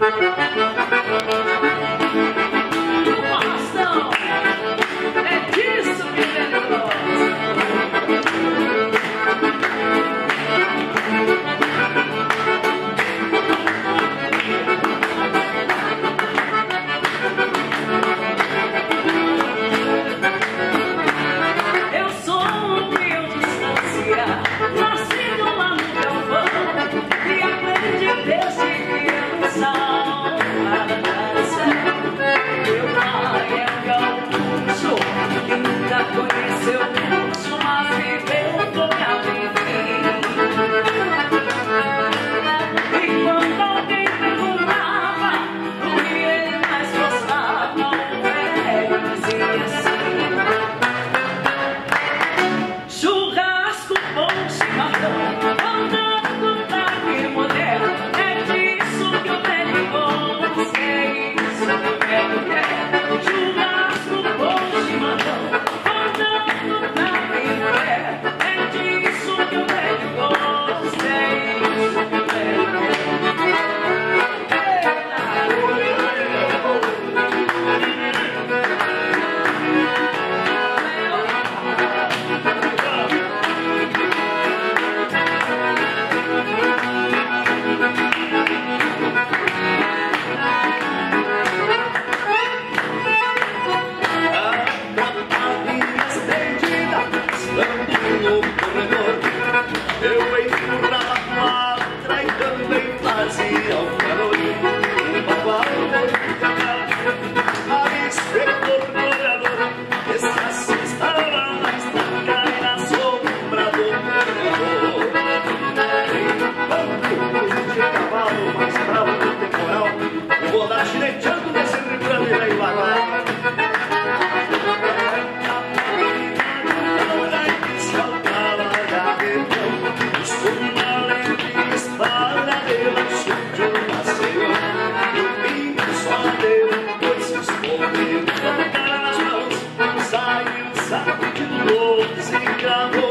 Thank you. Sangue,